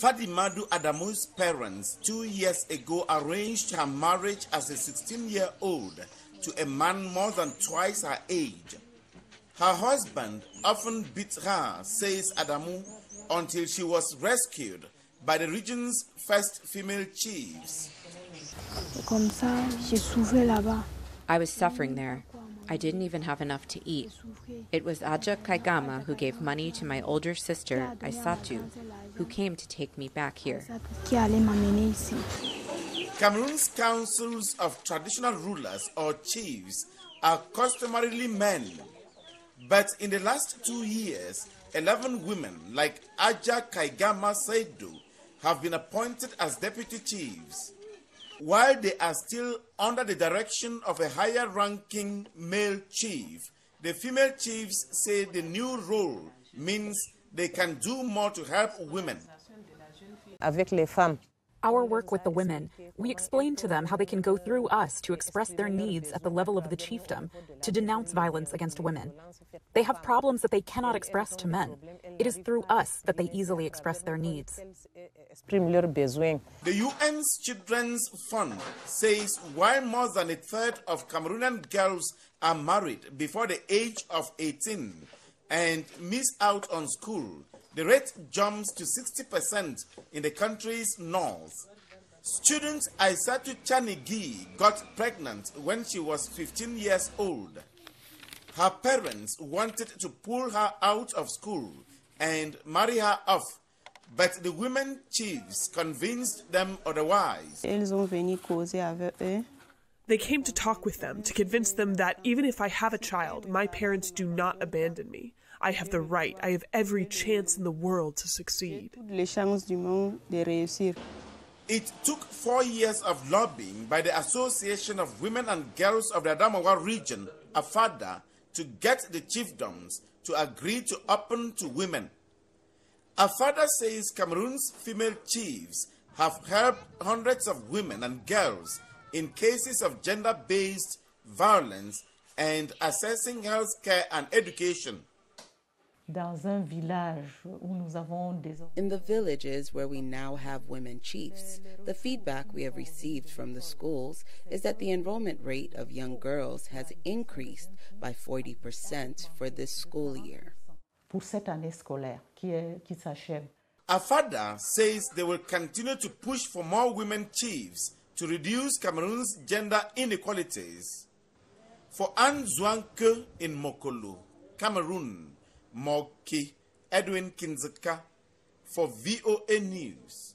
Fadimadu Adamu's parents two years ago arranged her marriage as a 16 year old to a man more than twice her age. Her husband often beat her, says Adamu, until she was rescued by the region's first female chiefs. I was suffering there. I didn't even have enough to eat. It was Aja Kaigama who gave money to my older sister, Aisatu, who came to take me back here. Cameroon's councils of traditional rulers or chiefs are customarily men. But in the last two years, 11 women like Aja Kaigama Saidu have been appointed as deputy chiefs. While they are still under the direction of a higher ranking male chief, the female chiefs say the new role means they can do more to help women. Avec les femmes, our work with the women, we explain to them how they can go through us to express their needs at the level of the chiefdom, to denounce violence against women. They have problems that they cannot express to men. It is through us that they easily express their needs. The UN's Children's Fund says while more than a third of Cameroonian girls are married before the age of 18 and miss out on school, the rate jumps to 60% in the country's north. Student Aisatu Chanigi got pregnant when she was 15 years old. Her parents wanted to pull her out of school and marry her off, but the women chiefs convinced them otherwise. They came to talk with them to convince them that even if I have a child, my parents do not abandon me. I have the right, I have every chance in the world to succeed. It took four years of lobbying by the Association of Women and Girls of the Adamawa region, AFADA, to get the chiefdoms to agree to open to women. AFADA says Cameroon's female chiefs have helped hundreds of women and girls in cases of gender based violence and assessing health care and education. In the villages where we now have women chiefs, the feedback we have received from the schools is that the enrollment rate of young girls has increased by 40% for this school year. AFADA says they will continue to push for more women chiefs to reduce Cameroon's gender inequalities. For Anne Nzouankeu in Mokolo, Cameroon, Moki Edwin Kindzeka for VOA News.